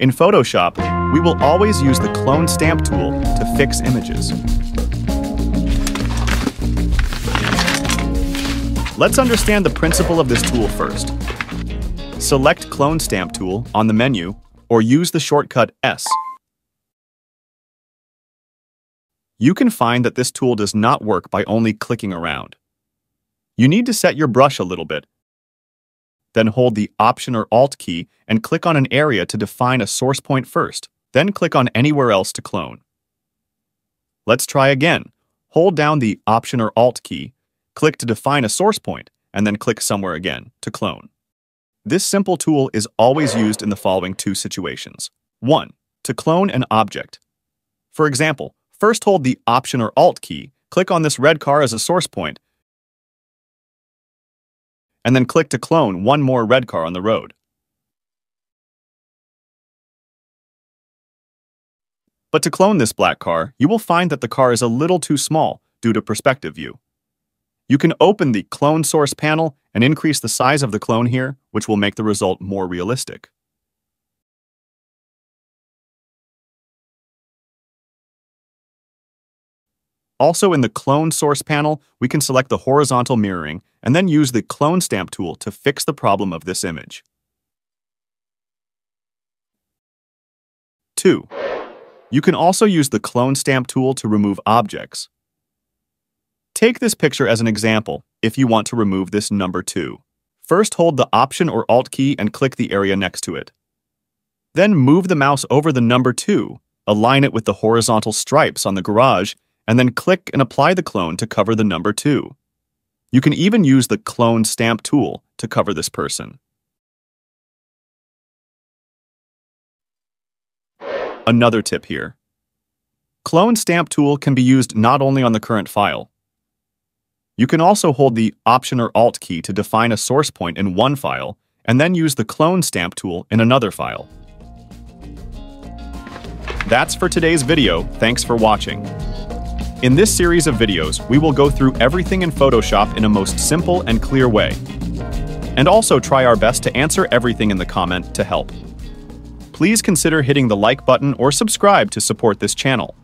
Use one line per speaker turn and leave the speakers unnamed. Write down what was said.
In Photoshop, we will always use the clone stamp tool to fix images. Let's understand the principle of this tool first. Select Clone Stamp tool on the menu or use the shortcut S. You can find that this tool does not work by only clicking around. You need to set your brush a little bit. Then hold the Option or Alt key and click on an area to define a source point first, then click on anywhere else to clone. Let's try again. Hold down the Option or Alt key Click to define a source point, and then click somewhere again to clone. This simple tool is always used in the following two situations. 1. To clone an object. For example, first hold the Option or Alt key, click on this red car as a source point, and then click to clone one more red car on the road. But to clone this black car, you will find that the car is a little too small due to perspective view. You can open the clone source panel and increase the size of the clone here, which will make the result more realistic. Also in the clone source panel, we can select the horizontal mirroring and then use the clone stamp tool to fix the problem of this image. 2. You can also use the clone stamp tool to remove objects. Take this picture as an example if you want to remove this number 2. First hold the Option or Alt key and click the area next to it. Then move the mouse over the number 2, align it with the horizontal stripes on the garage, and then click and apply the clone to cover the number 2. You can even use the Clone Stamp tool to cover this person. Another tip here. Clone Stamp tool can be used not only on the current file, you can also hold the Option or Alt key to define a source point in one file, and then use the Clone Stamp tool in another file. That's for today's video, thanks for watching. In this series of videos, we will go through everything in Photoshop in a most simple and clear way, and also try our best to answer everything in the comment to help. Please consider hitting the like button or subscribe to support this channel.